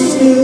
você.